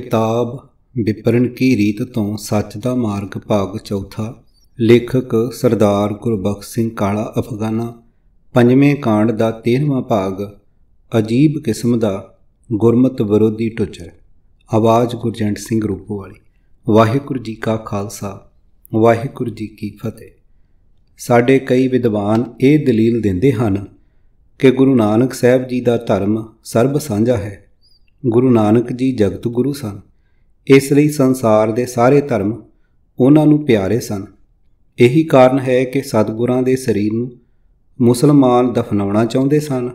ਕਿਤਾਬ ਵਿਪਰਨ ਕੀ ਰੀਤ ਤੋਂ ਸੱਚ ਦਾ ਮਾਰਗ ਭਾਗ ਚੌਥਾ। ਲੇਖਕ ਸਰਦਾਰ ਗੁਰਬਖਸ਼ ਸਿੰਘ ਕਾਲਾ ਅਫਗਾਨਾ। ਪੰਜਵੇਂ ਕਾਂਡ ਦਾ 13ਵਾਂ ਭਾਗ, ਅਜੀਬ ਕਿਸਮ ਦਾ ਗੁਰਮਤ ਵਿਰੋਧੀ ਟੁੱਚਰ। ਆਵਾਜ਼ ਗੁਰਜੰਟ ਸਿੰਘ ਰੂਪੋ ਵਾਲੀ ਵਾਹਿਗੁਰੂ ਜੀ ਕਾ ਖਾਲਸਾ, ਵਾਹਿਗੁਰੂ ਜੀ ਕੀ ਫਤਿਹ। ਸਾਡੇ ਕਈ ਵਿਦਵਾਨ ਇਹ ਦਲੀਲ ਦਿੰਦੇ ਹਨ ਕਿ ਗੁਰੂ ਨਾਨਕ ਸਾਹਿਬ ਜੀ ਦਾ ਧਰਮ ਸਰਬ ਸਾਂਝਾ ਹੈ। ਗੁਰੂ ਨਾਨਕ ਜੀ ਜਗਤ ਗੁਰੂ ਸਨ। ਇਸ ਲਈ ਸੰਸਾਰ ਦੇ ਸਾਰੇ ਧਰਮ ਉਹਨਾਂ ਨੂੰ ਪਿਆਰੇ ਸਨ। ਇਹੀ ਕਾਰਨ ਹੈ ਕਿ ਸਤਿਗੁਰਾਂ ਦੇ ਸਰੀਰ ਨੂੰ ਮੁਸਲਮਾਨ ਦਫਨਾਉਣਾ ਚਾਹੁੰਦੇ ਸਨ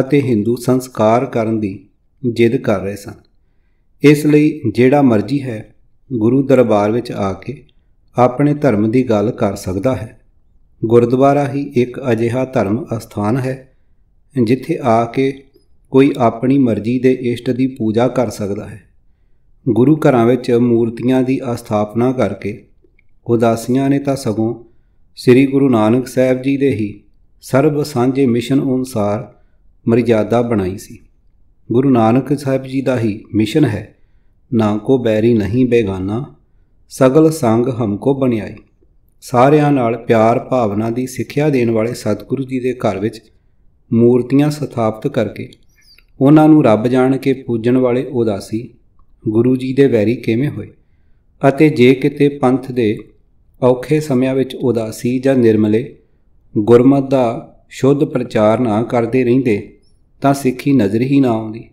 ਅਤੇ ਹਿੰਦੂ ਸੰਸਕਾਰ ਕਰਨ ਦੀ ਜਿੱਦ ਕਰ ਰਹੇ ਸਨ। ਇਸ ਲਈ ਜਿਹੜਾ ਮਰਜ਼ੀ ਹੈ, ਗੁਰੂ ਦਰਬਾਰ ਵਿੱਚ ਆ ਕੇ ਆਪਣੇ ਧਰਮ ਦੀ ਗੱਲ ਕਰ ਸਕਦਾ ਹੈ। ਗੁਰਦੁਆਰਾ ਹੀ ਇੱਕ ਅਜਿਹਾ ਧਰਮ ਅਸਥਾਨ ਹੈ, ਜਿੱਥੇ ਆ ਕੇ ਕੋਈ ਆਪਣੀ ਮਰਜ਼ੀ ਦੇ ਇਸ਼ਟ ਦੀ ਪੂਜਾ ਕਰ ਸਕਦਾ ਹੈ। ਗੁਰੂ ਘਰਾਂ ਵਿੱਚ ਮੂਰਤੀਆਂ ਦੀ ਅਸਥਾਪਨਾ ਕਰਕੇ ਉਦਾਸੀਆਂ ਨੇ ਤਾਂ ਸਗੋਂ ਸ੍ਰੀ ਗੁਰੂ ਨਾਨਕ ਸਾਹਿਬ ਜੀ ਦੇ ਹੀ ਸਰਬ ਸਾਂਝੇ ਮਿਸ਼ਨ ਅਨੁਸਾਰ ਮਰਜ਼ਾਦਾ ਬਣਾਈ ਸੀ। ਗੁਰੂ ਨਾਨਕ ਸਾਹਿਬ ਜੀ ਦਾ ਹੀ ਮਿਸ਼ਨ ਹੈ, ਨਾ ਕੋ ਬੈਰੀ ਨਹੀਂ ਬੇਗਾਨਾ, ਸਗਲ ਸੰਗ ਹਮਕੋ ਬਣਾਈ ਸਾਰਿਆਂ ਨਾਲ ਪਿਆਰ ਭਾਵਨਾ ਦੀ ਸਿੱਖਿਆ ਦੇਣ ਵਾਲੇ ਸਤਿਗੁਰੂ ਜੀ ਦੇ ਘਰ ਵਿੱਚ ਮੂਰਤੀਆਂ ਸਥਾਪਿਤ ਕਰਕੇ ਉਹਨਾਂ ਨੂੰ ਰੱਬ ਜਾਣ ਕੇ ਪੂਜਣ ਵਾਲੇ ਉਦਾਸੀ ਗੁਰੂ ਜੀ ਦੇ ਵੈਰੀ ਕਿਵੇਂ ਹੋਏ? ਅਤੇ ਜੇ ਕਿਤੇ ਪੰਥ ਦੇ ਔਖੇ ਸਮਿਆਂ ਵਿੱਚ ਉਦਾਸੀ ਜਾਂ ਨਿਰਮਲੇ ਗੁਰਮਤ ਦਾ ਸ਼ੁੱਧ ਪ੍ਰਚਾਰ ਨਾ ਕਰਦੇ ਰਹਿੰਦੇ, ਤਾਂ ਸਿੱਖੀ ਨਜ਼ਰ ਹੀ ਨਾ ਆਉਂਦੀ।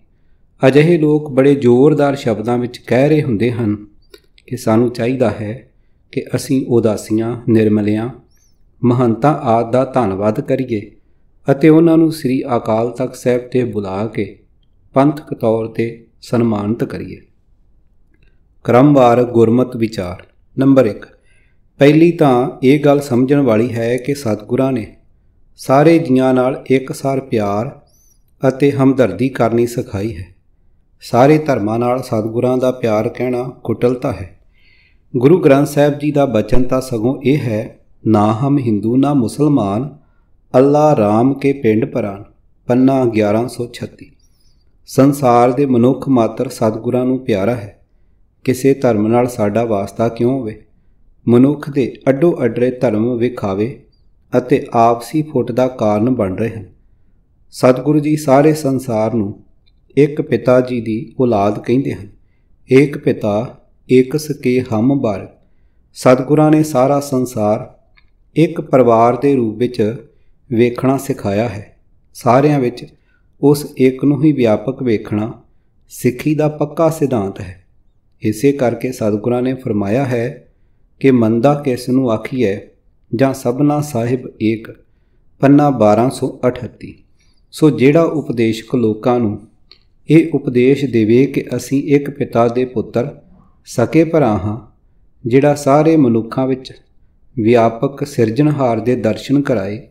ਅਜਿਹੇ ਲੋਕ ਬੜੇ ਜ਼ੋਰਦਾਰ ਸ਼ਬਦਾਂ ਵਿੱਚ ਕਹਿ ਰਹੇ ਹੁੰਦੇ ਹਨ ਕਿ ਸਾਨੂੰ ਚਾਹੀਦਾ ਹੈ ਕਿ ਅਸੀਂ ਉਦਾਸੀਆਂ, ਨਿਰਮਲਿਆਂ, ਮਹੰਤਾਂ ਆਦ ਦਾ ਧੰਨਵਾਦ ਕਰੀਏ। ਅਤੇ ਉਹਨਾਂ ਨੂੰ ਸ੍ਰੀ ਅਕਾਲ ਤਖਤ ਸਾਹਿਬ ਤੇ ਬੁਲਾ ਕੇ ਪੰਥਕ ਤੌਰ ਤੇ ਸਨਮਾਨਿਤ ਕਰੀਏ। ਕ੍ਰਮਵਾਰ ਗੁਰਮਤ ਵਿਚਾਰ। ਨੰਬਰ 1 ਪਹਿਲੀ ਤਾਂ ਇਹ ਗੱਲ ਸਮਝਣ ਵਾਲੀ ਹੈ ਕਿ ਸਤਿਗੁਰਾਂ ਨੇ ਸਾਰੇ ਜੀਆਂ ਨਾਲ ਇੱਕਸਾਰ ਪਿਆਰ ਅਤੇ ਹਮਦਰਦੀ ਕਰਨੀ ਸਿਖਾਈ ਹੈ। ਸਾਰੇ ਧਰਮਾਂ ਨਾਲ ਸਤਿਗੁਰਾਂ ਦਾ ਪਿਆਰ ਕਹਿਣਾ ਕੁਟਲਤਾ ਹੈ। ਗੁਰੂ ਗ੍ਰੰਥ ਸਾਹਿਬ ਜੀ ਦਾ ਬਚਨ ਤਾਂ ਸਗੋਂ ਇਹ ਹੈ, ਨਾ ਹਮ ਹਿੰਦੂ, ਨਾ ਮੁਸਲਮਾਨ ਅੱਲਾ ਰਾਮ ਕੇ ਪਿੰਡ ਪਰਾਨ ਪੰਨਾ 1136 ਸੰਸਾਰ ਦੇ ਮਨੁੱਖ ਮਾਤਰ ਸਤਿਗੁਰਾਂ ਨੂੰ ਪਿਆਰਾ ਹੈ। ਕਿਸੇ ਧਰਮ ਨਾਲ ਸਾਡਾ ਵਾਸਤਾ ਕਿਉਂ ਹੋਵੇ? ਮਨੁੱਖ ਦੇ ਅੱਡੋ ਅੱਡਰੇ ਧਰਮ ਵਿਖਾਵੇ ਅਤੇ ਆਪਸੀ ਫੁੱਟ ਦਾ ਕਾਰਨ ਬਣ ਰਹੇ ਹਨ। ਸਤਿਗੁਰੂ ਜੀ ਸਾਰੇ ਸੰਸਾਰ ਨੂੰ ਇੱਕ ਪਿਤਾ ਜੀ ਦੀ ਔਲਾਦ ਕਹਿੰਦੇ ਹਨ। ਏਕ ਪਿਤਾ ਇੱਕ ਸਕੇ ਹਮ ਬਾਰ। ਸਤਿਗੁਰਾਂ ਨੇ ਸਾਰਾ ਸੰਸਾਰ ਇੱਕ ਪਰਿਵਾਰ ਦੇ ਰੂਪ ਵਿੱਚ ਵੇਖਣਾ ਸਿਖਾਇਆ ਹੈ। ਸਾਰਿਆਂ ਵਿੱਚ ਉਸ ਇੱਕ ਨੂੰ ਹੀ ਵਿਆਪਕ ਵੇਖਣਾ ਸਿੱਖੀ ਦਾ ਪੱਕਾ ਸਿਧਾਂਤ ਹੈ। ਇਸੇ ਕਰਕੇ ਸਤਿਗੁਰਾਂ ਨੇ ਫਰਮਾਇਆ ਹੈ ਕਿ ਮੰਦਾ ਕਿਸ ਨੂੰ ਆਖੀਐ ਜਾਂ ਸਭਨਾ ਸਾਹਿਬ ਏਕ ਪੰਨਾ 1238 ਸੋ ਜਿਹੜਾ ਉਪਦੇਸ਼ਕ ਲੋਕਾਂ ਨੂੰ ਇਹ ਉਪਦੇਸ਼ ਦੇਵੇ ਕਿ ਅਸੀਂ ਇੱਕ ਪਿਤਾ ਦੇ ਪੁੱਤਰ ਸਕੇ ਭਰਾ ਹਾਂ, ਜਿਹੜਾ ਸਾਰੇ ਮਨੁੱਖਾਂ ਵਿੱਚ ਵਿਆਪਕ ਸਿਰਜਣਹਾਰ ਦੇ ਦਰਸ਼ਨ ਕਰਾਏ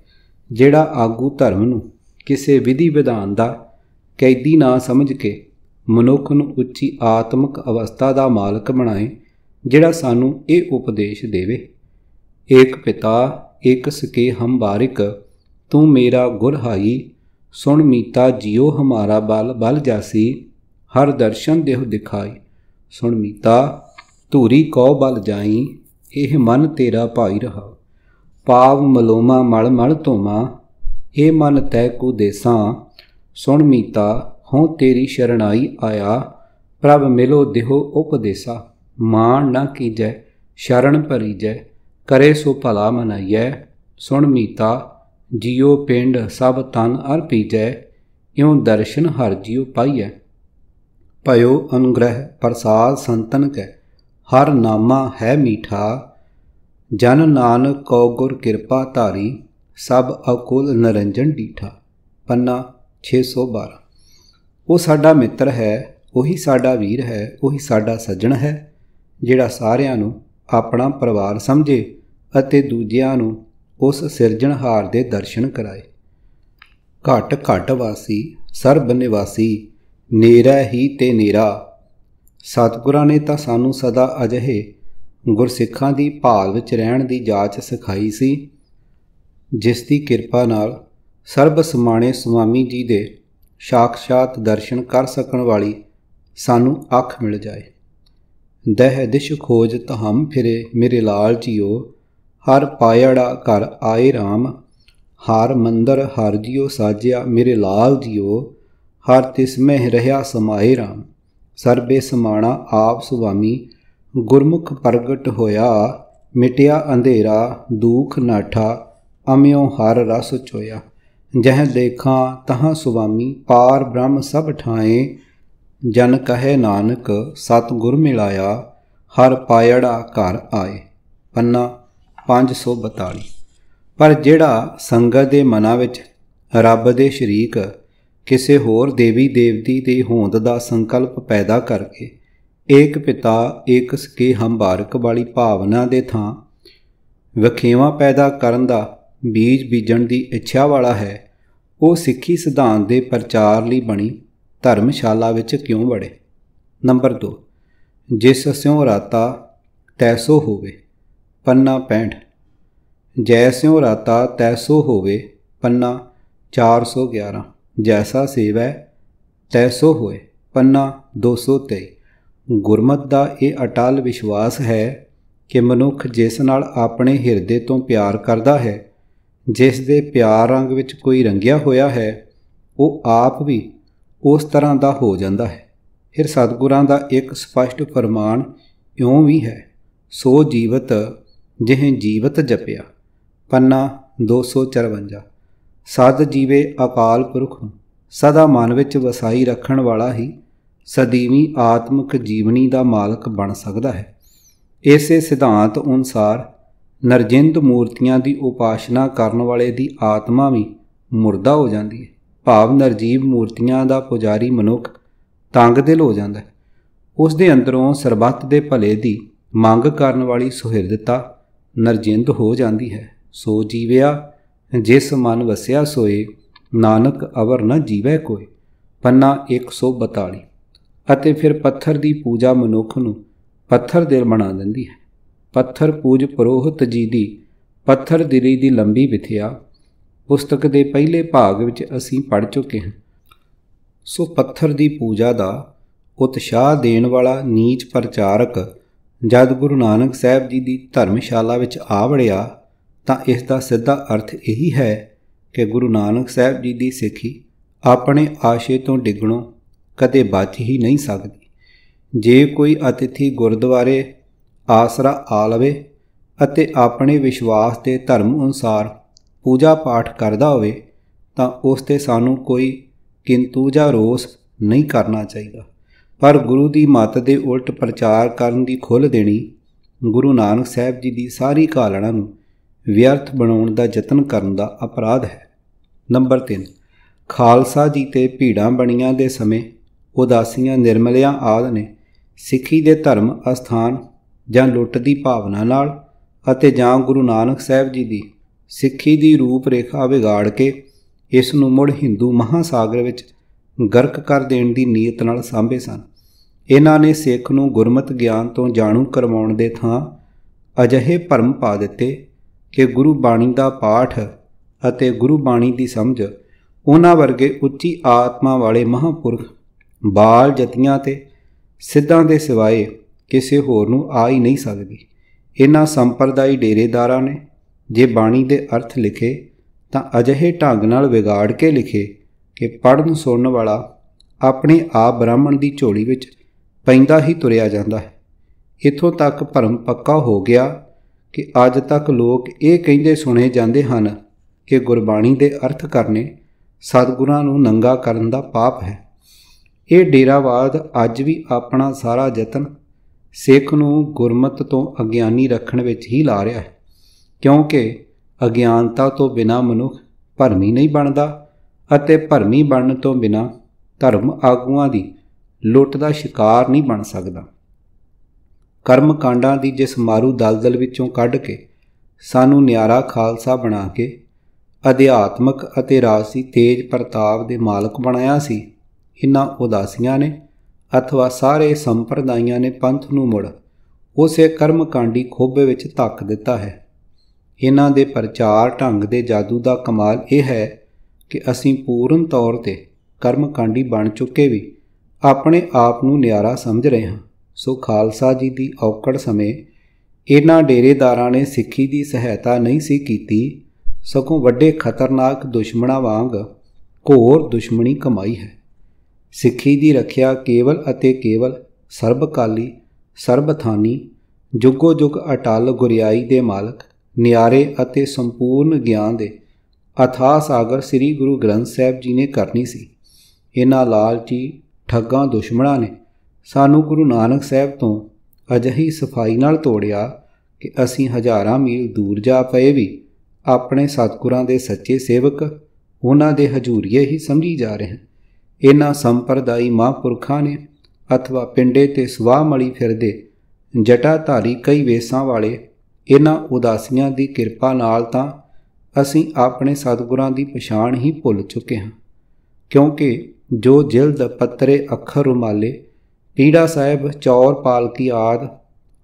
ਜਿਹੜਾ ਆਗੂ ਧਰਮ ਨੂੰ ਕਿਸੇ ਵਿਧੀ ਵਿਧਾਨ ਦਾ ਕੈਦੀ ਨਾ ਸਮਝ ਕੇ ਮਨੁੱਖ ਨੂੰ ਉੱਚੀ ਆਤਮਿਕ ਅਵਸਥਾ ਦਾ ਮਾਲਕ ਬਣਾਏ, ਜਿਹੜਾ ਸਾਨੂੰ ਇਹ ਉਪਦੇਸ਼ ਦੇਵੇ। ਏਕ ਪਿਤਾ, ਏਕ ਸਕੇ ਹਮ ਬਾਰਿਕ, ਤੂੰ ਮੇਰਾ ਗੁਰਹਾਈ ਸੁਣ ਮੀਤਾ ਜਿਉ ਹਮਾਰਾ ਬਲ ਬਲ ਜਾਸੀ, ਹਰ ਦਰਸ਼ਨ ਦੇਹ ਦਿਖਾਈ। ਸੁਣ ਮੀਤਾ, ਧੂਰੀ ਕੋ ਬਲ ਜਾਈ, ਇਹ ਮਨ ਤੇਰਾ ਭਾਈ ਰਹਾ ਪਾਵ ਮਲੋਮਾ ਮਲ ਮਲ ਧੋਮਾ ਏ ਮਨ ਤੈ ਕੋ ਦੇਸਾਂ, ਸੁਣ ਮੀਤਾ, ਹਉ ਤੇਰੀ ਸ਼ਰਣਾਈ ਆਇਆ, ਪ੍ਰਭ ਮਿਲੋ ਦੇਹੋ ਉਪਦੇਸਾ, ਮਾਣ ਨਾ ਕੀਜੈ, ਸ਼ਰਨ ਭਰੀਜੈ, ਕਰੇ ਸੋ ਭਲਾ ਮਨਾਈਐ, ਸੁਣ ਮੀਤਾ, ਜਿਉ ਪਿੰਡ ਸਭ ਤਨ ਅਰਪੀਜੈ ਇਉ ਦਰਸ਼ਨ ਹਰ ਜਿਉ ਪਾਈਐ। ਭਇਓ ਅਨੁਗ੍ਰਹ ਪ੍ਰਸਾਦ ਸੰਤਨ ਕੈ, ਹਰ ਨਾਮਾ ਹੈ ਮੀਠਾ ਜਨ ਨਾਨਕ ਕੋ ਗੁਰ ਕਿਰਪਾ ਧਾਰੀ, ਸਭ ਅਕੁਲ ਨਰੰਜਨ ਡੀਠਾ। ਪੰਨਾ 612 ਉਹ ਸਾਡਾ ਮਿੱਤਰ ਹੈ, ਉਹੀ ਸਾਡਾ ਵੀਰ ਹੈ, ਉਹੀ ਸਾਡਾ ਸੱਜਣ ਹੈ, ਜਿਹੜਾ ਸਾਰਿਆਂ ਨੂੰ ਆਪਣਾ ਪਰਿਵਾਰ ਸਮਝੇ ਅਤੇ ਦੂਜਿਆਂ ਨੂੰ ਉਸ ਸਿਰਜਣਹਾਰ ਦੇ ਦਰਸ਼ਨ ਕਰਾਏ। ਘਟ ਘਟ ਵਾਸੀ, ਸਰਬ ਨਿਵਾਸੀ, ਨੇਰਾ ਹੀ ਤੇ ਨੇਰਾ। ਸਤਿਗੁਰਾਂ ਨੇ ਤਾਂ ਸਾਨੂੰ ਸਦਾ ਅਜਿਹੇ ਗੁਰਸਿੱਖਾਂ ਦੀ ਭਾਲ ਵਿੱਚ ਰਹਿਣ ਦੀ ਜਾਚ ਸਿਖਾਈ ਸੀ, ਜਿਸ ਦੀ ਕਿਰਪਾ ਨਾਲ ਸਰਬ ਸਮਾਣੇ ਸੁਆਮੀ ਜੀ ਦੇ ਸਾਖਸ਼ਾਤ ਦਰਸ਼ਨ ਕਰ ਸਕਣ ਵਾਲੀ ਸਾਨੂੰ ਅੱਖ ਮਿਲ ਜਾਏ। ਦਹਿ ਦਿਸ਼ ਖੋਜ ਤਹਮ ਫਿਰੇ ਮੇਰੇ ਲਾਲ ਜੀਓ, ਹਰ ਪਾਇੜਾ ਘਰ ਆਏ RAM ਹਰ ਮੰਦਰ ਹਰ ਜੀਓ ਸਾਜਿਆ ਮੇਰੇ ਲਾਲ ਜੀਓ, ਹਰ ਤਿਸ ਮਹਿ ਰਹਾ ਸਮਾਏ RAM ਸਰਬੇ ਸਮਾਣਾ ਆਪ ਸੁਆਮੀ ਗੁਰਮੁਖ ਪ੍ਰਗਟ ਹੋਇਆ, ਮਿਟਿਆ ਅੰਧੇਰਾ, ਦੂਖ ਨਾਠਾ ਅਮਿਓ ਹਰ ਰਸ ਚੋਇਆ। ਜਹ ਦੇਖਾਂ ਤਹਾਂ ਸੁਆਮੀ, ਪਾਰ ਬ੍ਰਹਮ ਸਭ ਠਾਏ। ਜਨ ਕਹੇ ਨਾਨਕ ਸਤ ਗੁਰ ਮਿਲਾਇਆ, ਹਰ ਪਾਇੜਾ ਘਰ ਆਏ। ਪੰਨਾ 542 ਪਰ ਜਿਹੜਾ ਸੰਗਤ ਦੇ ਮਨਾਂ ਵਿੱਚ ਰੱਬ ਦੇ ਸ਼ਰੀਕ, ਕਿਸੇ ਹੋਰ ਦੇਵੀ ਦੇਵਤੀ ਦੀ ਹੋਂਦ ਦਾ ਸੰਕਲਪ ਪੈਦਾ ਕਰਕੇ ਏਕ ਪਿਤਾ, ਏਕ ਸਕੇ ਹੰਬਾਰਕ ਵਾਲੀ ਭਾਵਨਾ ਦੇ ਥਾਂ ਵਖੇਵਾ ਪੈਦਾ ਕਰਨ ਦਾ ਬੀਜ ਬੀਜਣ ਦੀ ਇੱਛਾ ਵਾਲਾ ਹੈ, ਉਹ ਸਿੱਖੀ ਸਿਧਾਂਤ ਦੇ ਪ੍ਰਚਾਰ ਲਈ ਬਣੀ ਧਰਮਸ਼ਾਲਾ ਵਿੱਚ ਕਿਉਂ ਵੜੇ? ਨੰਬਰ 2 ਜਿਸ ਸਿਉ ਰਾਤਾ ਤੈਸੋ ਹੋਵੇ, ਪੰਨਾ 65 ਜੈਸਿਉ ਰਾਤਾ ਤੈਸੋ ਹੋਵੇ, ਪੰਨਾ 411 ਜੈਸਾ ਸੇਵੈ ਤੈਸੋ ਹੋਏ, ਪੰਨਾ 223 ਗੁਰਮਤ ਦਾ ਇਹ ਅਟਲ ਵਿਸ਼ਵਾਸ ਹੈ ਕਿ ਮਨੁੱਖ ਜਿਸ ਨਾਲ ਆਪਣੇ ਹਿਰਦੇ ਤੋਂ ਪਿਆਰ ਕਰਦਾ ਹੈ, ਜਿਸ ਦੇ ਪਿਆਰ ਰੰਗ ਵਿੱਚ ਕੋਈ ਰੰਗਿਆ ਹੋਇਆ ਹੈ, ਉਹ ਆਪ ਵੀ ਉਸ ਤਰ੍ਹਾਂ ਦਾ ਹੋ ਜਾਂਦਾ ਹੈ। ਫਿਰ ਸਤਿਗੁਰਾਂ ਦਾ ਇੱਕ ਸਪਸ਼ਟ ਫਰਮਾਨ ਇਉਂ ਵੀ ਹੈ, ਸੋ ਜੀਵਤ ਜਿਹੇ ਜੀਵਤ ਜਪਿਆ, ਪੰਨਾ 254 ਸਦ ਜੀਵੇ ਅਕਾਲ ਪੁਰਖ, ਸਦਾ ਮਨ ਵਿੱਚ ਵਸਾਈ ਰੱਖਣ ਵਾਲਾ ਹੀ ਸਦੀਵੀ ਆਤਮਿਕ ਜੀਵਨੀ ਦਾ ਮਾਲਕ ਬਣ ਸਕਦਾ ਹੈ। ਇਸੇ ਸਿਧਾਂਤ ਅਨੁਸਾਰ ਨਰਜਿੰਦ ਮੂਰਤੀਆਂ ਦੀ ਉਪਾਸ਼ਨਾ ਕਰਨ ਵਾਲੇ ਦੀ ਆਤਮਾ ਵੀ ਮੁਰਦਾ ਹੋ ਜਾਂਦੀ ਹੈ। ਭਾਵ ਨਰਜੀਵ ਮੂਰਤੀਆਂ ਦਾ ਪੁਜਾਰੀ ਮਨੁੱਖ ਤੰਗ ਦਿਲ ਹੋ ਜਾਂਦਾ ਹੈ। ਉਸ ਦੇ ਅੰਦਰੋਂ ਸਰਬੱਤ ਦੇ ਭਲੇ ਦੀ ਮੰਗ ਕਰਨ ਵਾਲੀ ਸੁਹਿਰਦਤਾ ਨਰਜਿੰਦ ਹੋ ਜਾਂਦੀ ਹੈ। ਸੋ ਜੀਵਿਆ, ਜਿਸ ਮਨ ਵਸਿਆ ਸੋਏ, ਨਾਨਕ ਅਵਰ ਨ ਜੀਵੈ ਕੋਈ ਪੰਨਾ 142 ਅਤੇ ਫਿਰ ਪੱਥਰ ਦੀ ਪੂਜਾ ਮਨੁੱਖ ਨੂੰ ਪੱਥਰ ਦਿਲ ਬਣਾ ਦਿੰਦੀ ਹੈ। ਪੱਥਰ ਪੂਜ ਪਰੋਹਤ ਜੀ ਦੀ, ਪੱਥਰ ਦਿਲੀ ਦੀ ਲੰਬੀ ਵਿਥਿਆ, ਪੁਸਤਕ ਦੇ ਪਹਿਲੇ ਭਾਗ ਵਿੱਚ ਅਸੀਂ ਪੜ ਚੁੱਕੇ ਹਾਂ। ਸੋ ਪੱਥਰ ਦੀ ਪੂਜਾ ਦਾ ਉਤਸ਼ਾਹ ਦੇਣ ਵਾਲਾ ਨੀਚ ਪ੍ਰਚਾਰਕ ਜਦ ਗੁਰੂ ਨਾਨਕ ਸਾਹਿਬ ਜੀ ਦੀ ਧਰਮਸ਼ਾਲਾ ਵਿੱਚ ਆ ਵੜਿਆ, ਤਾਂ ਇਸ ਦਾ ਸਿੱਧਾ ਅਰਥ ਇਹੀ ਹੈ ਕਿ ਗੁਰੂ ਨਾਨਕ ਸਾਹਿਬ ਜੀ ਦੀ ਸਿੱਖੀ ਆਪਣੇ ਆਸ਼ੇ ਤੋਂ ਡਿੱਗਣੋਂ ਕਦੇ ਬਚ ਹੀ ਨਹੀਂ ਸਕਦੀ। ਜੇ ਕੋਈ ਅਤਿਥੀ ਗੁਰਦੁਆਰੇ, ਆਸਰਾ ਆ ਲਵੇ ਅਤੇ ਆਪਣੇ ਵਿਸ਼ਵਾਸ ਦੇ ਧਰਮ ਅਨੁਸਾਰ ਪੂਜਾ ਪਾਠ ਕਰਦਾ ਹੋਵੇ, ਤਾਂ ਉਸ ਤੇ ਸਾਨੂੰ ਕੋਈ ਕਿੰਤੂ ਜਾਂ ਰੋਸ ਨਹੀਂ ਕਰਨਾ ਚਾਹੀਦਾ। ਪਰ ਗੁਰੂ ਦੀ ਮੱਤ ਦੇ ਉਲਟ ਪ੍ਰਚਾਰ ਕਰਨ ਦੀ ਖੁੱਲ੍ਹ ਦੇਣੀ ਗੁਰੂ ਨਾਨਕ ਸਾਹਿਬ ਜੀ ਦੀ ਸਾਰੀ ਕਾਲਣਾ ਨੂੰ ਵਿਅਰਥ ਬਣਾਉਣ ਦਾ ਯਤਨ ਕਰਨ ਦਾ ਅਪਰਾਧ ਹੈ। ਨੰਬਰ 3 ਖਾਲਸਾ ਜੀ ਤੇ ਭੀੜਾਂ ਬਣੀਆਂ ਦੇ ਸਮੇਂ ਉਦਾਸੀਆਂ, ਨਿਰਮਲਿਆਂ ਆਦ ਨੇ ਸਿੱਖੀ ਦੇ ਧਰਮ, ਅਸਥਾਨ ਜਾਂ ਲੁੱਟ ਦੀ ਭਾਵਨਾ ਨਾਲ ਅਤੇ ਜਾਂ ਗੁਰੂ ਨਾਨਕ ਸਾਹਿਬ ਜੀ ਦੀ ਸਿੱਖੀ ਦੀ ਰੂਪ ਰੇਖਾ ਵਿਗਾੜ ਕੇ ਇਸ ਨੂੰ ਮੁੜ ਹਿੰਦੂ ਮਹਾਸਾਗਰ ਵਿੱਚ ਗਰਕ ਕਰ ਦੇਣ ਦੀ ਨੀਅਤ ਨਾਲ ਸਾਂਭੇ ਸਨ। ਇਹਨਾਂ ਨੇ ਸਿੱਖ ਨੂੰ ਗੁਰਮਤ ਗਿਆਨ ਤੋਂ ਜਾਣੂ ਕਰਵਾਉਣ ਦੇ ਥਾਂ ਅਜਿਹੇ ਭਰਮ ਪਾ ਦਿੱਤੇ ਕਿ ਗੁਰੂ ਬਾਣੀ ਦਾ ਪਾਠ ਅਤੇ ਗੁਰੂ ਬਾਣੀ ਦੀ ਸਮਝ ਉਹਨਾਂ ਵਰਗੇ ਉੱਚੀ ਆਤਮਾ ਵਾਲੇ ਮਹਾਪੁਰਖ ਬਾਲ ਜਤੀਆਂ ਤੇ ਸਿੱਧਾਂ ਦੇ ਸਿਵਾਏ ਕਿਸੇ ਹੋਰ ਨੂੰ ਆ ਹੀ ਨਹੀਂ ਸਕਦੀ। ਇਹਨਾਂ ਸੰਪਰਦਾਈ ਡੇਰੇਦਾਰਾਂ ਨੇ ਜੇ ਬਾਣੀ ਦੇ ਅਰਥ ਲਿਖੇ ਤਾਂ ਅਜਿਹੇ ਢੰਗ ਨਾਲ ਵਿਗਾੜ ਕੇ ਲਿਖੇ ਕਿ ਪੜਨ ਸੁਣਨ ਵਾਲਾ ਆਪਣੇ ਆਪ ਬ੍ਰਾਹਮਣ ਦੀ ਝੋਲੀ ਵਿੱਚ ਪੈਂਦਾ ਹੀ ਤੁਰਿਆ ਜਾਂਦਾ ਹੈ। ਇਥੋਂ ਤੱਕ ਭਰਮ ਪੱਕਾ ਹੋ ਗਿਆ ਕਿ ਅੱਜ ਤੱਕ ਲੋਕ ਇਹ ਕਹਿੰਦੇ ਸੁਣੇ ਜਾਂਦੇ ਹਨ ਕਿ ਗੁਰਬਾਣੀ ਦੇ ਅਰਥ ਕਰਨੇ ਸਤਿਗੁਰਾਂ ਨੂੰ ਨੰਗਾ ਕਰਨ ਦਾ ਪਾਪ ਹੈ। ਇਹ ਡੇਰਾਵਾਦ ਅੱਜ ਵੀ ਆਪਣਾ ਸਾਰਾ ਯਤਨ ਸਿੱਖ ਨੂੰ ਗੁਰਮਤ ਤੋਂ ਅਗਿਆਨੀ ਰੱਖਣ ਵਿੱਚ ਹੀ ਲਾ ਰਿਹਾ ਹੈ। ਕਿਉਂਕਿ ਅਗਿਆਨਤਾ ਤੋਂ ਬਿਨਾ ਮਨੁੱਖ ਭਰਮੀ ਨਹੀਂ ਬਣਦਾ ਅਤੇ ਭਰਮੀ ਬਣਨ ਤੋਂ ਬਿਨਾ ਧਰਮ ਆਗੂਆਂ ਦੀ ਲੁੱਟ ਦਾ ਸ਼ਿਕਾਰ ਨਹੀਂ ਬਣ ਸਕਦਾ। ਕਰਮ ਕਾਂਡਾਂ ਦੀ ਜਿਸ ਮਾਰੂ ਦਲਦਲ ਵਿੱਚੋਂ ਕੱਢ ਕੇ ਸਾਨੂੰ ਨਿਆਰਾ ਖਾਲਸਾ ਬਣਾ ਕੇ ਅਧਿਆਤਮਕ ਅਤੇ ਰਾਜਸੀ ਤੇਜ ਪ੍ਰਤਾਪ ਦੇ ਮਾਲਕ ਬਣਾਇਆ ਸੀ ਇਨ੍ਹਾਂ ਉਦਾਸੀਆਂ ਨੇ ਅਥਵਾ ਸਾਰੇ ਸੰਪਰਦਾਇਆਂ ਨੇ ਪੰਥ ਨੂੰ ਮੁੜ ਉਸੇ ਕਰਮਕਾਂਡੀ ਖੋਬੇ ਵਿੱਚ ਧੱਕ ਦਿੱਤਾ ਹੈ। ਇਹਨਾਂ ਦੇ ਪ੍ਰਚਾਰ ਢੰਗ ਦੇ ਜਾਦੂ ਦਾ ਕਮਾਲ ਇਹ ਹੈ ਕਿ ਅਸੀਂ ਪੂਰਨ ਤੌਰ ਤੇ ਕਰਮਕਾਂਡੀ ਬਣ ਚੁੱਕੇ ਵੀ ਆਪਣੇ ਆਪ ਨੂੰ ਨਿਆਰਾ ਸਮਝ ਰਹੇ ਹਾਂ। ਸੋ ਖਾਲਸਾ ਜੀ ਦੀ ਔਕੜ ਸਮੇਂ ਇਹਨਾਂ ਡੇਰੇਦਾਰਾਂ ਨੇ ਸਿੱਖੀ ਦੀ ਸਹਾਇਤਾ ਨਹੀਂ ਸੀ ਕੀਤੀ, ਸਗੋਂ ਵੱਡੇ ਖਤਰਨਾਕ ਦੁਸ਼ਮਣਾਂ ਵਾਂਗ ਘੋਰ ਦੁਸ਼ਮਣੀ ਕਮਾਈ ਹੈ। ਸਿੱਖੀ ਦੀ ਰੱਖਿਆ ਕੇਵਲ ਅਤੇ ਕੇਵਲ ਸਰਬਕਾਲੀ, ਸਰਬਥਾਨੀ ਜੁਗੋ ਜੁਗ ਅਟਲ ਗੁਰਿਆਈ ਦੇ ਮਾਲਕ, ਨਿਆਰੇ ਅਤੇ ਸੰਪੂਰਨ ਗਿਆਨ ਦੇ ਅਥਾ ਸਾਗਰ ਸ੍ਰੀ ਗੁਰੂ ਗ੍ਰੰਥ ਸਾਹਿਬ ਜੀ ਨੇ ਕਰਨੀ ਸੀ। ਇਹਨਾਂ ਲਾਲਚੀ ਠੱਗਾਂ ਦੁਸ਼ਮਣਾਂ ਨੇ ਸਾਨੂੰ ਗੁਰੂ ਨਾਨਕ ਸਾਹਿਬ ਤੋਂ ਅਜਹੀ ਸਫ਼ਾਈ ਨਾਲ ਤੋੜਿਆ ਕਿ ਅਸੀਂ ਹਜ਼ਾਰਾਂ ਮੀਲ ਦੂਰ ਜਾ ਪਏ ਵੀ ਆਪਣੇ ਸਤਿਗੁਰਾਂ ਦੇ ਸੱਚੇ ਸੇਵਕ ਉਹਨਾਂ ਦੇ ਹਜ਼ੂਰੀਏ ਹੀ ਸਮਝੀ ਜਾ ਰਹੇ ਹਨ ਇਹਨਾਂ ਸੰਪਰਦਾਈ ਮਹਾਂਪੁਰਖਾਂ ਨੇ ਅਥਵਾ ਪਿੰਡੇ ਤੇ ਸਵਾਹ ਮਲੀ ਫਿਰਦੇ ਜਟਾਧਾਰੀ ਕਈ ਵੇਸਾਂ ਵਾਲੇ ਇਹਨਾਂ ਉਦਾਸੀਆਂ ਦੀ ਕਿਰਪਾ ਨਾਲ ਤਾਂ ਅਸੀਂ ਆਪਣੇ ਸਤਿਗੁਰਾਂ ਦੀ ਪਛਾਣ ਹੀ ਭੁੱਲ ਚੁੱਕੇ ਹਾਂ। ਕਿਉਂਕਿ ਜੋ ਜਿਲਦ ਪੱਤਰੇ ਅੱਖਰ ਰੁਮਾਲੇ, ਪੀੜਾ ਸਾਹਿਬ, ਚੌਰ, ਪਾਲਕੀ ਆਦ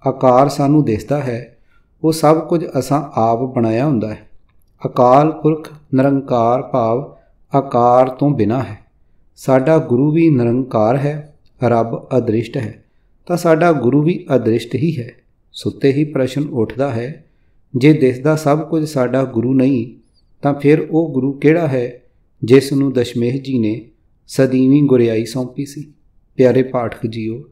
ਆਕਾਰ ਸਾਨੂੰ ਦਿਸਦਾ ਹੈ, ਉਹ ਸਭ ਕੁਝ ਅਸਾਂ ਆਪ ਬਣਾਇਆ ਹੁੰਦਾ ਹੈ। ਅਕਾਲ ਪੁਰਖ, ਨਿਰੰਕਾਰ ਭਾਵ ਆਕਾਰ ਤੋਂ ਬਿਨਾ ਹੈ। ਸਾਡਾ ਗੁਰੂ ਵੀ ਨਿਰੰਕਾਰ ਹੈ, ਰੱਬ ਅਦ੍ਰਿਸ਼ਟ ਹੈ। ਤਾਂ ਸਾਡਾ ਗੁਰੂ ਵੀ ਅਦ੍ਰਿਸ਼ਟ ਹੀ ਹੈ। ਸੁੱਤੇ ਹੀ ਪ੍ਰਸ਼ਨ ਉੱਠਦਾ ਹੈ, ਜੇ ਦਿਸਦਾ ਸਭ ਕੁਝ ਸਾਡਾ ਗੁਰੂ ਨਹੀਂ, ਤਾਂ ਫਿਰ ਉਹ ਗੁਰੂ ਕਿਹੜਾ ਹੈ ਜਿਸ ਨੂੰ ਦਸ਼ਮੇਸ਼ ਜੀ ਨੇ ਸਦੀਵੀ ਗੁਰਿਆਈ ਸੌਂਪੀ ਸੀ? ਪਿਆਰੇ ਪਾਠਕ ਜੀਓ,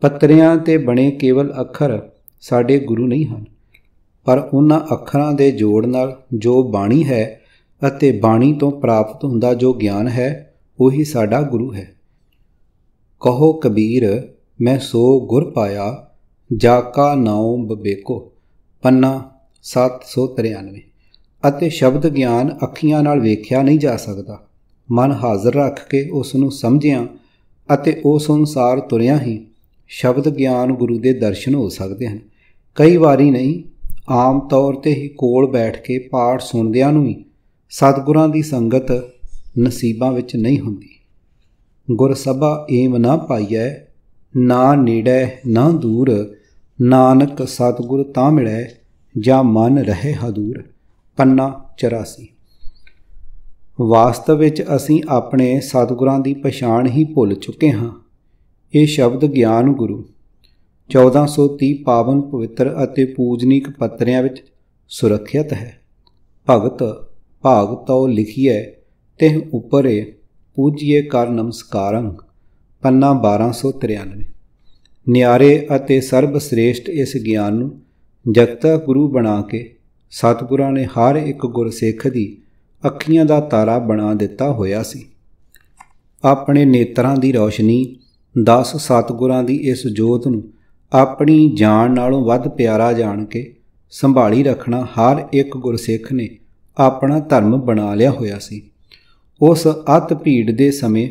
ਪੱਤਰਿਆਂ ਤੇ ਬਣੇ ਕੇਵਲ ਅੱਖਰ ਸਾਡੇ ਗੁਰੂ ਨਹੀਂ ਹਨ, ਪਰ ਉਹਨਾਂ ਅੱਖਰਾਂ ਦੇ ਜੋੜ ਨਾਲ ਜੋ ਬਾਣੀ ਹੈ ਅਤੇ ਬਾਣੀ ਤੋਂ ਪ੍ਰਾਪਤ ਹੁੰਦਾ ਜੋ ਗਿਆਨ ਹੈ ਉਹੀ ਸਾਡਾ ਗੁਰੂ ਹੈ। ਕਹੋ ਕਬੀਰ, ਮੈਂ ਸੋ ਗੁਰ ਪਾਇਆ, ਜਾ ਕਾ ਨਾਉ ਬਬੇਕੋ, ਪੰਨਾ 793 ਅਤੇ ਸ਼ਬਦ ਗਿਆਨ ਅੱਖੀਆਂ ਨਾਲ ਵੇਖਿਆ ਨਹੀਂ ਜਾ ਸਕਦਾ। ਮਨ ਹਾਜ਼ਰ ਰੱਖ ਕੇ ਉਸ ਨੂੰ ਸਮਝਿਆ ਅਤੇ ਉਸ ਅਨੁਸਾਰ ਤੁਰਿਆ ਹੀ ਸ਼ਬਦ ਗਿਆਨ ਗੁਰੂ ਦੇ ਦਰਸ਼ਨ ਹੋ ਸਕਦੇ ਹਨ। ਕਈ ਵਾਰੀ ਨਹੀਂ, ਆਮ ਤੌਰ ਤੇ ਹੀ ਕੋਲ ਬੈਠ ਕੇ ਪਾਠ ਸੁਣਦਿਆਂ ਨੂੰ ਹੀ ਸਤਿਗੁਰਾਂ ਦੀ ਸੰਗਤ ਨਸੀਬਾਂ ਵਿੱਚ ਨਹੀਂ ਹੁੰਦੀ। ਗੁਰ ਸਭਾ ਏਮ ਨਾ ਪਾਈਐ, ਨਾ ਨੇੜੈ ਨਾ ਦੂਰ, ਨਾਨਕ ਸਤਿਗੁਰ ਤਾਂ ਮਿਲੈ, ਜਾਂ ਮਨ ਰਹੇ ਹਦੂਰ। ਪੰਨਾ 84 ਵਾਸਤਵ ਵਿੱਚ ਅਸੀਂ ਆਪਣੇ ਸਤਿਗੁਰਾਂ ਦੀ ਪਛਾਣ ਹੀ ਭੁੱਲ ਚੁੱਕੇ ਹਾਂ। ਇਹ ਸ਼ਬਦ ਗਿਆਨ ਗੁਰੂ। 1430 ਪਾਵਨ ਪਵਿੱਤਰ ਅਤੇ ਪੂਜਨੀਕ ਪੱਤਰਿਆਂ ਵਿੱਚ ਸੁਰੱਖਿਅਤ ਹੈ। ਭਗਤ ਭਾਗ ਤਉ ਲਿਖੀਐ ਤੇ ਉਪਰੇ ਪੂਜੀਏ ਕਰ ਨਮਸਕਾਰੰ ਪੰਨਾ 1293 ਨਿਆਰੇ ਅਤੇ ਸਰਬ ਸ੍ਰੇਸ਼ਟ ਇਸ ਗਿਆਨ ਨੂੰ ਜਗਤਾ ਗੁਰੂ ਬਣਾ ਕੇ ਸਤਿਗੁਰਾਂ ਨੇ ਹਰ ਇੱਕ ਗੁਰਸਿੱਖ ਦੀ ਅੱਖੀਆਂ ਦਾ ਤਾਰਾ ਬਣਾ ਦਿੱਤਾ ਹੋਇਆ ਸੀ। ਆਪਣੇ ਨੇਤਰਾਂ ਦੀ ਰੌਸ਼ਨੀ 10 ਸਤਿਗੁਰਾਂ ਦੀ ਇਸ ਜੋਤ ਨੂੰ ਆਪਣੀ ਜਾਨ ਨਾਲੋਂ ਵੱਧ ਪਿਆਰਾ ਜਾਣ ਕੇ ਸੰਭਾਲੀ ਰੱਖਣਾ ਹਰ ਇੱਕ ਗੁਰਸਿੱਖ ਨੇ ਆਪਣਾ ਧਰਮ ਬਣਾ ਲਿਆ ਹੋਇਆ ਸੀ। ਉਸ ਅਤ ਭੀੜ ਦੇ ਸਮੇਂ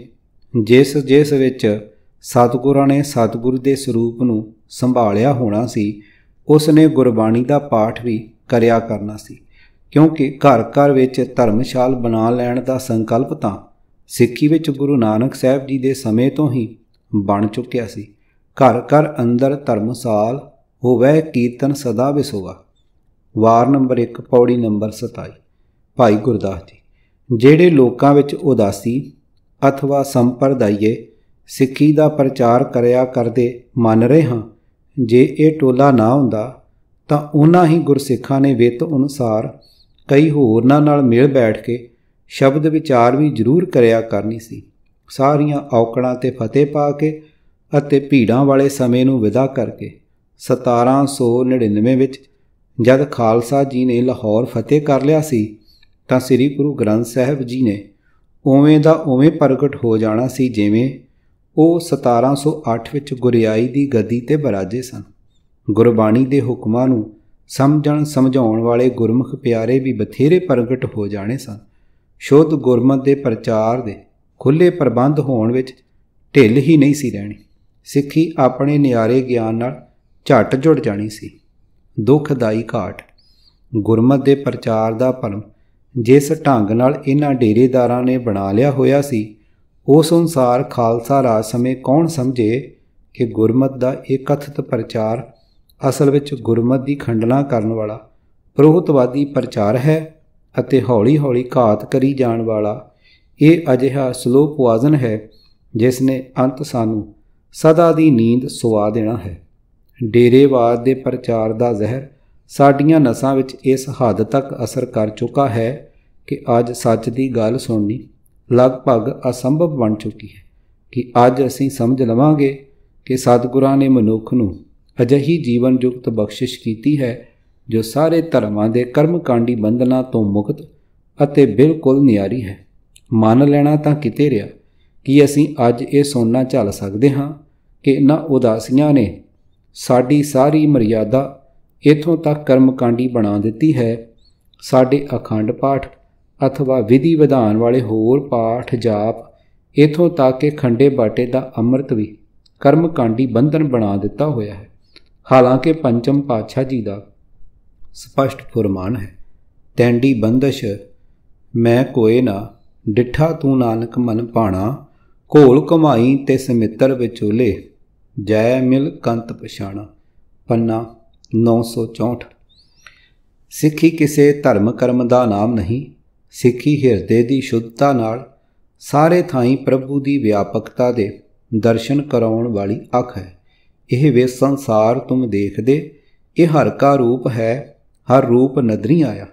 ਜਿਸ ਜਿਸ ਵਿੱਚ ਸਤਿਗੁਰਾਂ ਨੇ ਸਤਿਗੁਰ ਦੇ ਸਰੂਪ ਨੂੰ ਸੰਭਾਲਿਆ ਹੋਣਾ ਸੀ ਉਸ ਨੇ ਗੁਰਬਾਣੀ ਦਾ ਪਾਠ ਵੀ ਕਰਿਆ ਕਰਨਾ ਸੀ। ਕਿਉਂਕਿ ਘਰ ਘਰ ਵਿੱਚ ਧਰਮਸ਼ਾਲ ਬਣਾ ਲੈਣ ਦਾ ਸੰਕਲਪ ਤਾਂ ਸਿੱਖੀ ਵਿੱਚ ਗੁਰੂ ਨਾਨਕ ਸਾਹਿਬ ਜੀ ਦੇ ਸਮੇਂ ਤੋਂ ਹੀ ਬਣ ਚੁੱਕਿਆ ਸੀ। ਘਰ ਘਰ ਅੰਦਰ ਧਰਮਸਾਲ ਹੋਵੇ, ਕੀਰਤਨ ਸਦਾ ਵਿਸੋਗਾ ਵਾਰ ਨੰਬਰ 1 ਪੌੜੀ ਨੰਬਰ 27 ਭਾਈ ਗੁਰਦਾਸ ਜੀ। ਜਿਹੜੇ ਲੋਕਾਂ ਵਿੱਚ ਉਦਾਸੀ ਅਥਵਾ ਸੰਪਰਦਾਈਏ ਸਿੱਖੀ ਦਾ ਪ੍ਰਚਾਰ ਕਰਿਆ ਕਰਦੇ ਮੰਨ ਰਹੇ ਹਾਂ, ਜੇ ਇਹ ਟੋਲਾ ਨਾ ਹੁੰਦਾ, ਤਾਂ ਉਹਨਾਂ ਹੀ ਗੁਰਸਿੱਖਾਂ ਨੇ ਵਿਤ ਅਨੁਸਾਰ ਕਈ ਹੋਰਨਾਂ ਨਾਲ ਮਿਲ ਬੈਠ ਕੇ ਸ਼ਬਦ ਵਿਚਾਰ ਵੀ ਜ਼ਰੂਰ ਕਰਿਆ ਕਰਨੀ ਸੀ। ਸਾਰੀਆਂ ਔਕੜਾਂ ਤੇ ਫਤਿਹ ਪਾ ਕੇ ਅਤੇ ਭੀੜਾਂ ਵਾਲੇ ਸਮੇਂ ਨੂੰ ਵਿਦਾ ਕਰਕੇ 1799 ਵਿੱਚ ਜਦ ਖਾਲਸਾ ਜੀ ਨੇ ਲਾਹੌਰ ਫਤਿਹ ਕਰ ਲਿਆ ਸੀ ਤਾਂ ਸ੍ਰੀ ਗੁਰੂ ਗ੍ਰੰਥ ਸਾਹਿਬ ਜੀ ਨੇ ਉਵੇਂ ਦਾ ਉਵੇਂ ਪ੍ਰਗਟ ਹੋ ਜਾਣਾ ਸੀ ਜਿਵੇਂ ਉਹ 1708 ਵਿੱਚ ਗੁਰਿਆਈ ਦੀ ਗੱਦੀ ਤੇ ਬਰਾਜੇ ਸਨ। ਗੁਰਬਾਣੀ ਦੇ ਹੁਕਮਾਂ ਨੂੰ ਸਮਝਣ ਸਮਝਾਉਣ ਵਾਲੇ ਗੁਰਮੁਖ ਪਿਆਰੇ ਵੀ ਬਥੇਰੇ ਪ੍ਰਗਟ ਹੋ ਜਾਣੇ ਸਨ। ਸ਼ੁੱਧ ਗੁਰਮਤ ਦੇ ਪ੍ਰਚਾਰ ਦੇ ਖੁੱਲੇ ਪ੍ਰਬੰਧ ਹੋਣ ਵਿੱਚ ਢਿੱਲ ਹੀ ਨਹੀਂ ਸੀ ਰਹਿਣੀ। ਸਿੱਖੀ ਆਪਣੇ ਨਿਆਰੇ ਗਿਆਨ ਨਾਲ ਝਟ ਜੁੜ ਜਾਣੀ ਸੀ। ਦੁਖਦਾਈ ਘਾਟ। ਗੁਰਮਤ ਦੇ ਪ੍ਰਚਾਰ ਦਾ ਭਰਮ ਜਿਸ ਢੰਗ ਨਾਲ ਇਹਨਾਂ ਡੇਰੇਦਾਰਾਂ ਨੇ ਬਣਾ ਲਿਆ ਹੋਇਆ ਸੀ ਉਸ ਅਨੁਸਾਰ ਖਾਲਸਾ ਰਾਜ ਸਮੇਂ ਕੌਣ ਸਮਝੇ ਕਿ ਗੁਰਮਤ ਦਾ ਇਹ ਕਥਿਤ ਪ੍ਰਚਾਰ ਅਸਲ ਵਿੱਚ ਗੁਰਮਤ ਦੀ ਖੰਡਨਾ ਕਰਨ ਵਾਲਾ ਪ੍ਰੋਹਤਵਾਦੀ ਪ੍ਰਚਾਰ ਹੈ ਅਤੇ ਹੌਲੀ-ਹੌਲੀ ਘਾਤ ਕਰੀ ਜਾਣ ਵਾਲਾ, ਇਹ ਅਜਿਹਾ ਸਲੋ ਪੁਆਜ਼ਨ ਹੈ ਜਿਸ ਨੇ ਅੰਤ ਸਾਨੂੰ ਸਦਾ ਦੀ ਨੀਂਦ ਸੁਆ ਦੇਣਾ ਹੈ। ਡੇਰੇਵਾਦ ਦੇ ਪ੍ਰਚਾਰ ਦਾ ਜ਼ਹਿਰ ਸਾਡੀਆਂ ਨਸਾਂ ਵਿੱਚ ਇਸ ਹੱਦ ਤੱਕ ਅਸਰ ਕਰ ਚੁੱਕਾ ਹੈ ਕਿ ਅੱਜ ਸੱਚ ਦੀ ਗੱਲ ਸੁਣਨੀ ਲਗਭਗ ਅਸੰਭਵ ਬਣ ਚੁੱਕੀ ਹੈ ਕਿ ਅੱਜ ਅਸੀਂ ਸਮਝ ਲਵਾਂਗੇ ਕਿ ਸਤਿਗੁਰਾਂ ਨੇ ਮਨੁੱਖ ਨੂੰ ਅਜਿਹੀ ਜੀਵਨ ਯੁਕਤ ਬਖਸ਼ਿਸ਼ ਕੀਤੀ ਹੈ ਜੋ ਸਾਰੇ ਧਰਮਾਂ ਦੇ ਕਰਮਕਾਂਡੀ ਬੰਧਨਾਂ ਤੋਂ ਮੁਕਤ ਅਤੇ ਬਿਲਕੁਲ ਨਿਆਰੀ ਹੈ। ਮੰਨ ਲੈਣਾ ਤਾਂ ਕਿਤੇ ਰਿਹਾ ਕਿ ਅਸੀਂ ਅੱਜ ਇਹ ਸੁਣਨਾ ਝੱਲ ਸਕਦੇ ਹਾਂ ਕਿ ਇਹਨਾਂ ਉਦਾਸੀਆਂ ਨੇ ਸਾਡੀ ਸਾਰੀ ਮਰਿਆਦਾ ਇਥੋਂ ਤੱਕ ਕਰਮਕਾਂਡੀ ਬਣਾ ਦਿੱਤੀ ਹੈ। ਸਾਡੇ ਅਖੰਡ ਪਾਠ ਅਥਵਾ ਵਿਧੀ ਵਿਧਾਨ ਵਾਲੇ ਹੋਰ ਪਾਠ ਜਾਪ, ਇਥੋਂ ਤੱਕ ਕਿ ਖੰਡੇ ਬਾਟੇ ਦਾ ਅੰਮ੍ਰਿਤ ਵੀ ਕਰਮਕਾਂਡੀ ਬੰਧਨ ਬਣਾ ਦਿੱਤਾ ਹੋਇਆ ਹੈ। ਹਾਲਾਂਕਿ ਪੰਚਮ ਪਾਤਸ਼ਾਹ ਜੀ ਦਾ ਸਪਸ਼ਟ ਫਰਮਾਨ ਹੈ, ਤੈਂਡੀ ਬੰਦਸ਼ ਮੈਂ ਕੋਏ ਨਾ, ਡਿਠਾ ਤੂੰ ਨਾਨਕ ਮਨ ਪਾਣਾ ਘੋਲ ਕਮਾਈ ਤੇ ਸਮਿੱਤਰ ਵਿਚੋਲੇ, ਜੈ ਮਿਲ ਕੰਤ ਪਛਾਣਾ, ਪੰਨਾ 964 ਸਿੱਖੀ ਕਿਸੇ ਧਰਮ ਕਰਮ ਦਾ ਨਾਮ ਨਹੀਂ, ਸਿੱਖੀ ਹਿਰਦੇ ਦੀ ਸ਼ੁੱਧਤਾ ਨਾਲ ਸਾਰੇ ਥਾਈਂ ਪ੍ਰਭੂ ਦੀ ਵਿਆਪਕਤਾ ਦੇ ਦਰਸ਼ਨ ਕਰਾਉਣ ਵਾਲੀ ਅੱਖ ਹੈ। ਇਹ ਵੇ ਸੰਸਾਰ ਤੁਮ ਦੇਖਦੇ, ਇਹ ਹਰ ਕਾ ਰੂਪ ਹੈ, ਹਰ ਰੂਪ ਨਦਰੀ ਆਇਆ।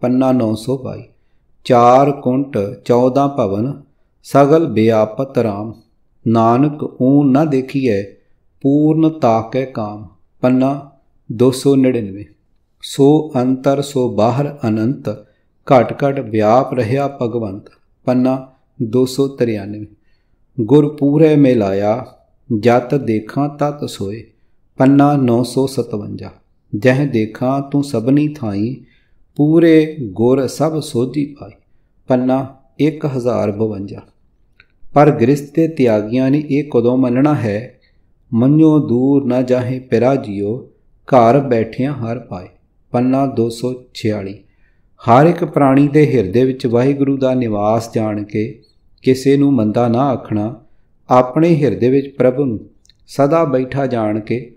ਪੰਨਾ 922 ਚਾਰ ਕੁੰਟ 14 ਭਵਨ, ਸਗਲ ਬਿਆਪਤ ਰਾਮ। ਨਾਨਕ ਊ ਨਾ ਦੇਖੀਐ, ਪੂਰਨ ਤਾਕੈ ਕਾਮ। ਪੰਨਾ 299 ਸੋ ਅੰਤਰ, ਸੋ ਬਾਹਰ, ਅਨੰਤ। ਘਟ ਘਟ ਵਿਆਪ ਰਹਾ ਭਗਵੰਤ। ਪੰਨਾ 293 ਗੁਰ ਪੂਰੇ ਮਿਲਾਇਆ, ਜਤ ਦੇਖਾਂ ਤਤ ਸੋਏ। ਪੰਨਾ 957 ਜਹ ਦੇਖਾਂ ਤੂੰ ਸਭਨੀ ਥਾਈ, ਪੂਰੇ ਗੁਰ ਸਭ ਸੋਧੀ ਪਾਈ। ਪੰਨਾ 1052 ਪਰ ਗ੍ਰਸਤ ਤੇ ਤਿਆਗੀਆਂ ਨੇ ਇਹ ਕਦੋਂ ਮੰਨਣਾ ਹੈ? ਮੰਨੋ ਦੂਰ ਨਾ ਜਾਹੇ ਪਿਰਾ ਜਿਓ ਘਰ ਬੈਠਿਆਂ ਹਰ ਪਾਏ, ਪੰਨਾ 246 ਹਰ ਇੱਕ ਪ੍ਰਾਣੀ ਦੇ ਹਿਰਦੇ ਵਿੱਚ ਵਾਹਿਗੁਰੂ ਦਾ ਨਿਵਾਸ ਜਾਣ ਕੇ ਕਿਸੇ ਨੂੰ ਮੰਦਾ ਨਾ ਆਖਣਾ, ਆਪਣੇ ਹਿਰਦੇ ਵਿੱਚ ਪ੍ਰਭੂ ਨੂੰ ਸਦਾ ਬੈਠਾ ਜਾਣ ਕੇ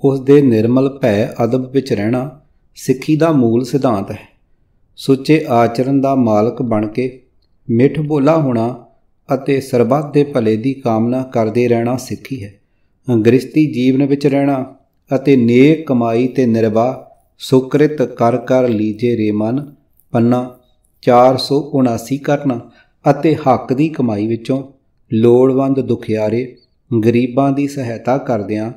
ਉਸ ਦੇ ਨਿਰਮਲ ਭੈ ਅਦਬ ਵਿੱਚ ਰਹਿਣਾ ਸਿੱਖੀ ਦਾ ਮੂਲ ਸਿਧਾਂਤ ਹੈ। ਸੁੱਚੇ ਆਚਰਨ ਦਾ ਮਾਲਕ ਬਣ ਕੇ ਮਿੱਠ ਬੋਲਾ ਹੋਣਾ ਅਤੇ ਸਰਬੱਤ ਦੇ ਭਲੇ ਦੀ ਕਾਮਨਾ ਕਰਦੇ ਰਹਿਣਾ ਸਿੱਖੀ ਹੈ। ਗ੍ਰਸਤੀ ਜੀਵਨ ਵਿੱਚ ਰਹਿਣਾ ਅਤੇ ਨੇਕ ਕਮਾਈ ਤੇ ਨਿਰਵਾਹ ਸੁਕ੍ਰਿਤ ਕਰ ਕਰ ਲੀਜੇ ਰੇ ਮਨ, ਪੰਨਾ 479 ਕਰਨਾ ਅਤੇ ਹੱਕ ਦੀ ਕਮਾਈ ਵਿੱਚੋਂ ਲੋੜਵੰਦ ਦੁਖਿਆਰੇ ਗਰੀਬਾਂ ਦੀ ਸਹਾਇਤਾ ਕਰਦਿਆਂ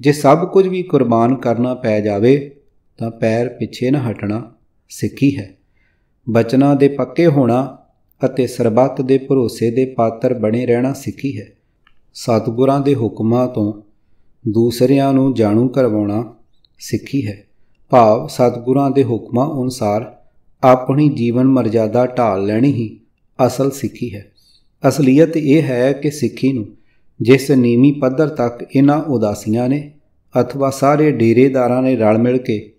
ਜੇ ਸਭ ਕੁਝ ਵੀ ਕੁਰਬਾਨ ਕਰਨਾ ਪੈ ਜਾਵੇ ਤਾਂ ਪੈਰ ਪਿੱਛੇ ਨਾ ਹਟਣਾ ਸਿੱਖੀ ਹੈ। ਬਚਨਾਂ ਦੇ ਪੱਕੇ ਹੋਣਾ ਅਤੇ ਸਰਬੱਤ ਦੇ ਭਰੋਸੇ ਦੇ ਪਾਤਰ ਬਣੇ ਰਹਿਣਾ ਸਿੱਖੀ ਹੈ। ਸਤਿਗੁਰਾਂ ਦੇ ਹੁਕਮਾਂ ਤੋਂ ਦੂਸਰਿਆਂ ਨੂੰ ਜਾਣੂ ਕਰਵਾਉਣਾ ਸਿੱਖੀ ਹੈ। ਭਾਵ ਸਤਿਗੁਰਾਂ ਦੇ ਹੁਕਮਾਂ ਅਨੁਸਾਰ ਆਪਣੀ ਜੀਵਨ ਮਰਜ਼ਾਦਾ ਢਾਲ ਲੈਣੀ ਹੀ ਅਸਲ ਸਿੱਖੀ ਹੈ। ਅਸਲੀਅਤ ਇਹ ਹੈ ਕਿ ਸਿੱਖੀ ਨੂੰ ਜਿਸ ਨੀਵੀਂ ਪੱਧਰ ਤੱਕ ਇਹਨਾਂ ਉਦਾਸੀਆਂ ਨੇ ਅਥਵਾ ਸਾਰੇ ਡੇਰੇਦਾਰਾਂ ਨੇ ਰਲ ਮਿਲ ਕੇ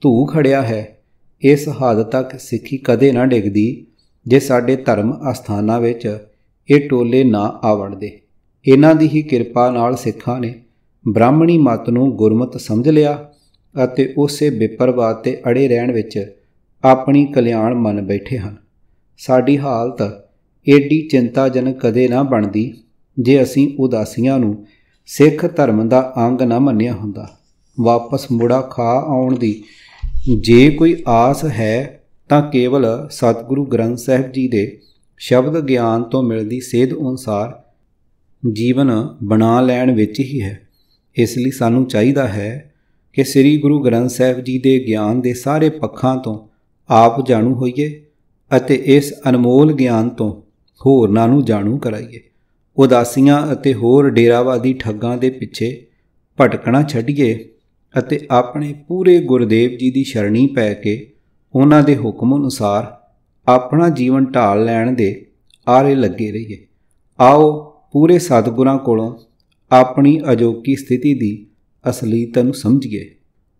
ਧੂ ਖੜਿਆ ਹੈ, ਇਸ ਹੱਦ ਤੱਕ ਸਿੱਖੀ ਕਦੇ ਨਾ ਡਿੱਗਦੀ ਜੇ ਸਾਡੇ ਧਰਮ ਅਸਥਾਨਾਂ ਵਿੱਚ ਇਹ ਟੋਲੇ ਨਾ ਆਵਣ ਦੇ ਇਹਨਾਂ ਦੀ ਹੀ ਕਿਰਪਾ ਨਾਲ ਸਿੱਖਾਂ ਨੇ ਬ੍ਰਾਹਮਣੀ ਮਤ ਨੂੰ ਗੁਰਮਤ ਸਮਝ ਲਿਆ ਅਤੇ ਉਸੇ ਵਿਪਰਵਾਦ ਤੇ ਅੜੇ ਰਹਿਣ ਵਿੱਚ ਆਪਣੀ ਕਲਿਆਣ ਮੰਨ ਬੈਠੇ ਹਨ। ਸਾਡੀ ਹਾਲਤ ਏਡੀ ਚਿੰਤਾਜਨਕ ਕਦੇ ਨਾ ਬਣਦੀ ਜੇ ਅਸੀਂ ਉਦਾਸੀਆਂ ਨੂੰ ਸਿੱਖ ਧਰਮ ਦਾ ਅੰਗ ਨਾ ਮੰਨਿਆ ਹੁੰਦਾ। ਵਾਪਸ ਮੁੜਾ ਖਾ ਆਉਣ ਦੀ ਜੇ ਕੋਈ ਆਸ ਹੈ ਤਾਂ ਕੇਵਲ ਸਤਿਗੁਰੂ ਗ੍ਰੰਥ ਸਾਹਿਬ ਜੀ ਦੇ ਸ਼ਬਦ ਗਿਆਨ ਤੋਂ ਮਿਲਦੀ ਸੇਧ ਅਨੁਸਾਰ ਜੀਵਨ ਬਣਾ ਲੈਣ ਵਿੱਚ ਹੀ ਹੈ। ਇਸ ਲਈ ਸਾਨੂੰ ਚਾਹੀਦਾ ਹੈ ਕਿ ਸ੍ਰੀ ਗੁਰੂ ਗ੍ਰੰਥ ਸਾਹਿਬ ਜੀ ਦੇ ਗਿਆਨ ਦੇ ਸਾਰੇ ਪੱਖਾਂ ਤੋਂ ਆਪ ਜਾਣੂ ਹੋਈਏ ਅਤੇ ਇਸ ਅਨਮੋਲ ਗਿਆਨ ਤੋਂ ਹੋਰਨਾਂ ਨੂੰ ਜਾਣੂ ਕਰਾਈਏ। ਉਦਾਸੀਆਂ ਅਤੇ ਹੋਰ ਡੇਰਾਵਾਦੀ ਠੱਗਾਂ ਦੇ ਪਿੱਛੇ ਭਟਕਣਾ ਛੱਡੀਏ ਅਤੇ ਆਪਣੇ ਪੂਰੇ ਗੁਰਦੇਵ ਜੀ ਦੀ ਸ਼ਰਣੀ ਪੈ ਕੇ ਉਹਨਾਂ ਦੇ ਹੁਕਮ ਅਨੁਸਾਰ ਆਪਣਾ ਜੀਵਨ ਢਾਲ ਲੈਣ ਦੇ ਆਰੇ ਲੱਗੇ ਰਹੀਏ। ਆਓ ਪੂਰੇ ਸਤਿਗੁਰਾਂ ਕੋਲੋਂ ਆਪਣੀ ਅਜੋਕੀ ਸਥਿਤੀ ਦੀ ਅਸਲੀਤ ਨੂੰ ਸਮਝੀਏ।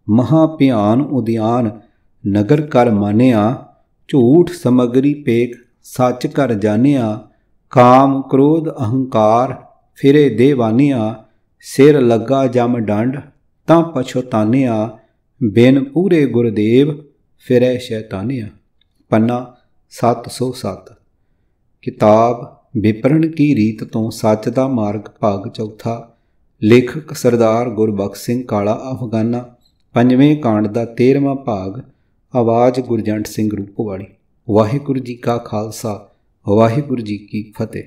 ਮਹਾ ਭਿਆਨ ਉਦਿਆਨ ਨਗਰ ਕਰ ਮਾਨਿਆ, ਝੂਠ ਸਮਗਰੀ ਪੇਕ ਸੱਚ ਕਰ ਜਾਣਿਆ, ਕਾਮ ਕ੍ਰੋਧ ਅਹੰਕਾਰ ਫਿਰੇ ਦੇਵਾਨਿਆ, ਸਿਰ ਲੱਗਾ ਜਮ ਡੰਡ ਤਾਂ ਪਛਤਾਨਿਆ ਬਿਨ ਪੂਰੇ ਗੁਰਦੇਵ ਫਿਰੇ ਸ਼ੈਤਾਨੀਆਂ। ਪੰਨਾ 707 ਕਿਤਾਬ ਵਿਪਰਨ ਕੀ ਰੀਤ ਤੋਂ ਸੱਚ ਦਾ ਮਾਰਗ ਭਾਗ ਚੌਥਾ? ਲੇਖਕ ਸਰਦਾਰ ਗੁਰਬਖਸ਼ ਸਿੰਘ ਕਾਲਾ ਅਫਗਾਨਾ, ਪੰਜਵੇਂ ਕਾਂਡ ਦਾ 13ਵਾਂ ਭਾਗ, ਆਵਾਜ਼ ਗੁਰਜੰਟ ਸਿੰਘ ਰੂਪਵਾਲੀ ਵਾਹਿਗੁਰੂ ਜੀ ਕਾ ਖਾਲਸਾ, ਵਾਹਿਗੁਰੂ ਜੀ ਕੀ ਫਤਿਹ।